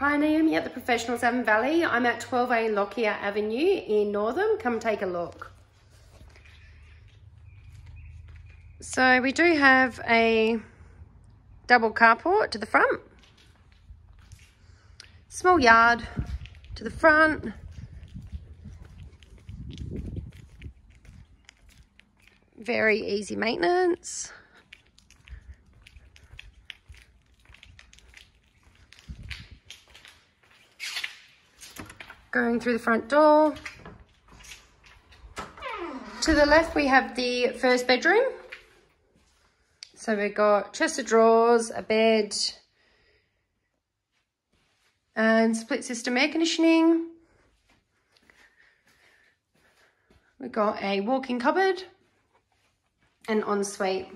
Hi, Naomi at the Professionals Avon Valley. I'm at 12A Lockyer Avenue in Northam. Come take a look. So we do have a double carport to the front. Small yard to the front. Very easy maintenance. Going through the front door. To the left we have the first bedroom. So we've got chest of drawers, a bed, and split system air conditioning. We've got a walk-in cupboard and ensuite.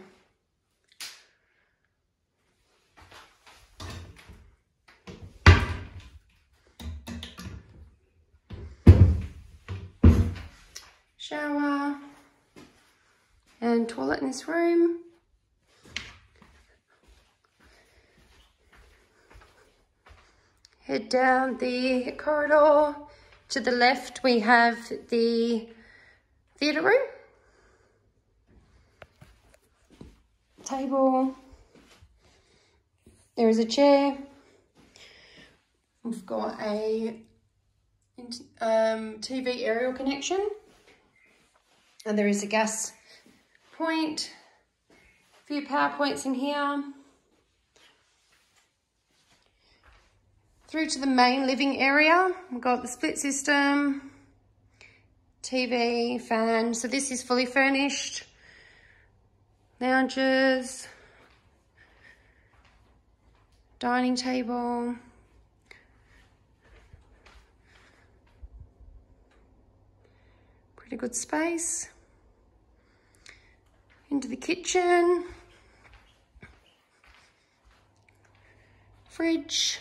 Shower and toilet in this room. Head down the corridor. To the left, we have the theatre room. Table. There is a chair. We've got a um, TV aerial connection. And there is a gas point. A few power points in here. Through to the main living area, we've got the split system, TV, fan. So this is fully furnished. Lounges, dining table. Pretty good space. Into the kitchen. Fridge.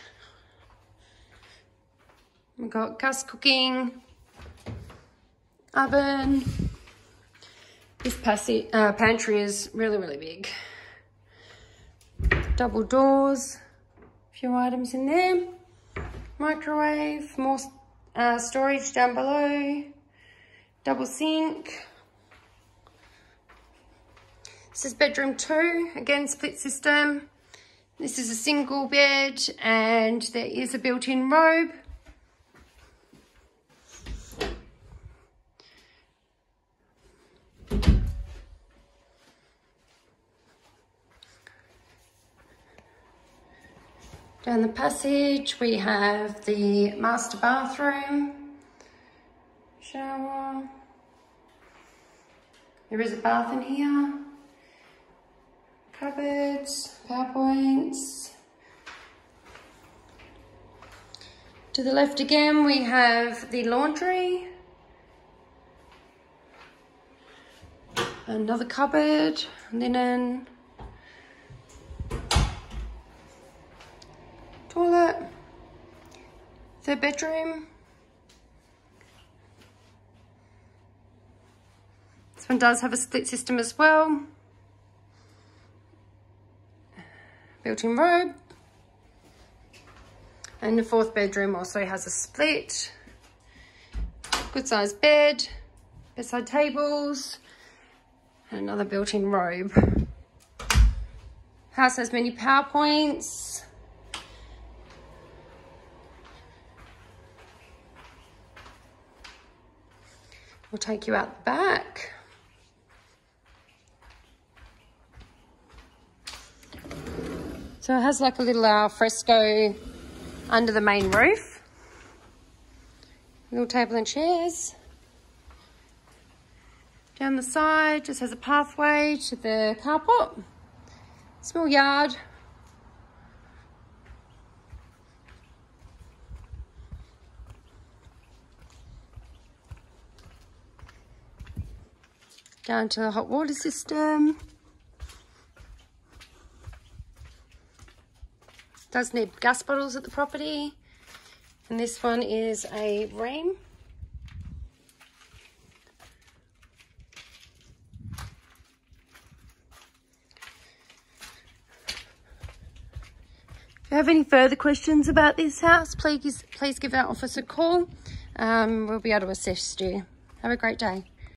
We've got gas cooking, oven. This passy, uh, pantry is really, really big. Double doors, a few items in there. Microwave, more uh, storage down below. Double sink. This is bedroom two, again split system. This is a single bed and there is a built-in robe. Down the passage, we have the master bathroom, shower. There is a bath in here. Cupboards, PowerPoints. To the left again, we have the laundry. Another cupboard, linen, toilet, third bedroom. This one does have a split system as well. Built-in robe. And the fourth bedroom also has a split. Good sized bed, bedside tables, and another built-in robe. House has many power points. We'll take you out the back. So it has like a little uh, fresco under the main roof. Little table and chairs. Down the side just has a pathway to the carport. Small yard. down to the hot water system. Does need gas bottles at the property. And this one is a Rheem. you have any further questions about this house, please, please give our office a call. Um, we'll be able to assist you. Have a great day.